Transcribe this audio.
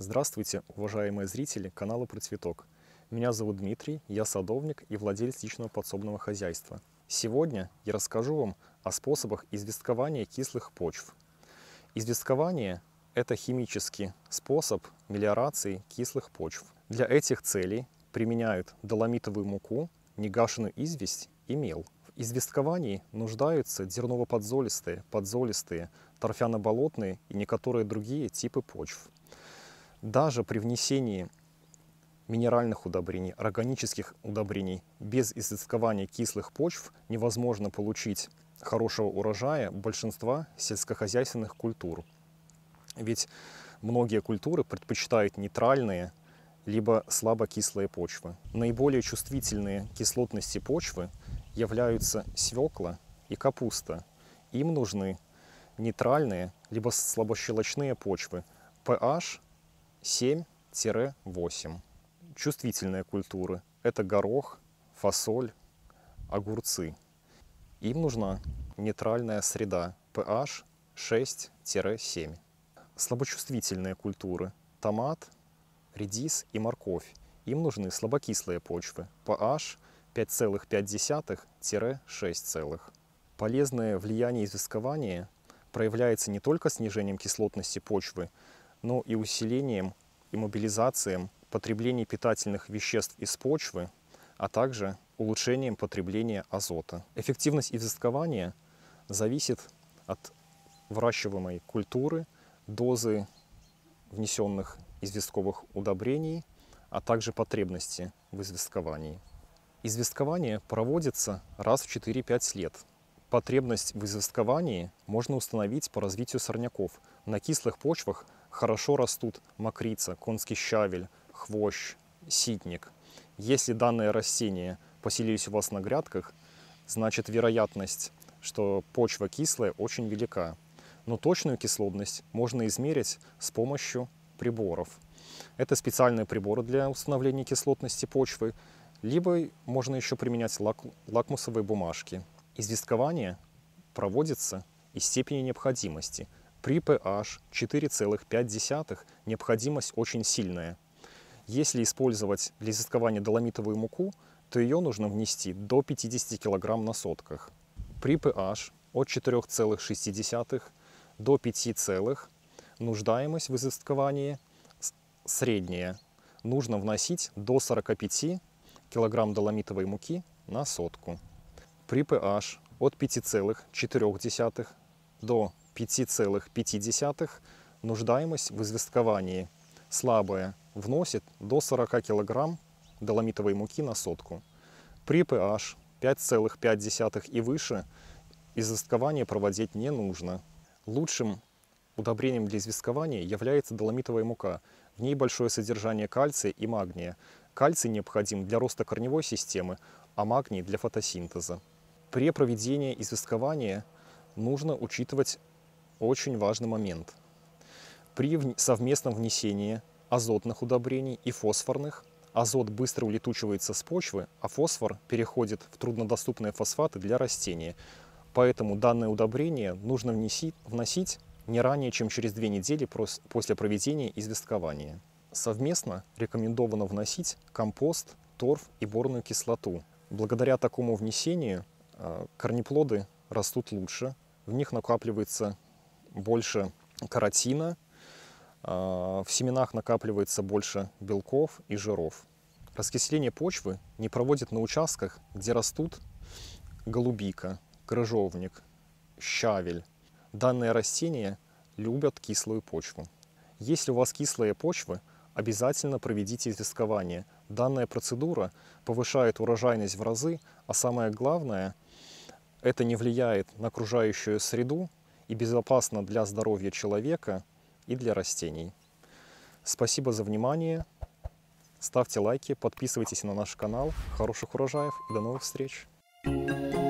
Здравствуйте, уважаемые зрители канала Процветок. Меня зовут Дмитрий, я садовник и владелец личного подсобного хозяйства. Сегодня я расскажу вам о способах известкования кислых почв. Известкование – это химический способ мелиорации кислых почв. Для этих целей применяют доломитовую муку, негашенную известь и мел. В известковании нуждаются дерново-подзолистые, подзолистые, торфяно-болотные и некоторые другие типы почв. Даже при внесении минеральных удобрений, органических удобрений без известкования кислых почв невозможно получить хорошего урожая большинства сельскохозяйственных культур. Ведь многие культуры предпочитают нейтральные либо слабокислые почвы. Наиболее чувствительные кислотности почвы являются свекла и капуста. Им нужны нейтральные либо слабощелочные почвы pH 7-8. Чувствительные культуры – это горох, фасоль, огурцы. Им нужна нейтральная среда pH 6-7. Слабочувствительные культуры – томат, редис и морковь. Им нужны слабокислые почвы pH 5,5-6. Полезное влияние известкования проявляется не только снижением кислотности почвы, но и усилением и мобилизацией потребления питательных веществ из почвы, а также улучшением потребления азота. Эффективность известкования зависит от выращиваемой культуры, дозы внесенных известковых удобрений, а также потребности в известковании. Известкование проводится раз в 4-5 лет. Потребность в известковании можно установить по развитию сорняков. На кислых почвах хорошо растут мокрица, конский щавель, хвощ, ситник. Если данные растения поселились у вас на грядках, значит вероятность, что почва кислая, очень велика. Но точную кислотность можно измерить с помощью приборов. Это специальные приборы для установления кислотности почвы, либо можно еще применять лак лакмусовые бумажки. Известкование проводится из степени необходимости. При pH 4,5 необходимость очень сильная. Если использовать для известкования доломитовую муку, то ее нужно внести до 50 кг на сотках. При pH от 4,6 до 5, нуждаемость в известковании средняя. Нужно вносить до 45 кг доломитовой муки на сотку. При pH от 5,4 до 5,5 нуждаемость в известковании слабая вносит до 40 кг доломитовой муки на сотку. При pH 5,5 и выше известкование проводить не нужно. Лучшим удобрением для известкования является доломитовая мука. В ней большое содержание кальция и магния. Кальций необходим для роста корневой системы, а магний для фотосинтеза. При проведении известкования нужно учитывать очень важный момент. При совместном внесении азотных удобрений и фосфорных азот быстро улетучивается с почвы, а фосфор переходит в труднодоступные фосфаты для растения. Поэтому данное удобрение нужно вносить, вносить не ранее, чем через две недели после проведения известкования. Совместно рекомендовано вносить компост, торф и борную кислоту. Благодаря такому внесению э, корнеплоды растут лучше, в них накапливается больше каротина, э, в семенах накапливается больше белков и жиров. Раскисление почвы не проводят на участках, где растут голубика, крыжовник, щавель. Данные растения любят кислую почву. Если у вас кислые почвы, обязательно проведите известкование. Данная процедура повышает урожайность в разы, а самое главное, это не влияет на окружающую среду и безопасно для здоровья человека и для растений. Спасибо за внимание. Ставьте лайки, подписывайтесь на наш канал. Хороших урожаев и до новых встреч! thank you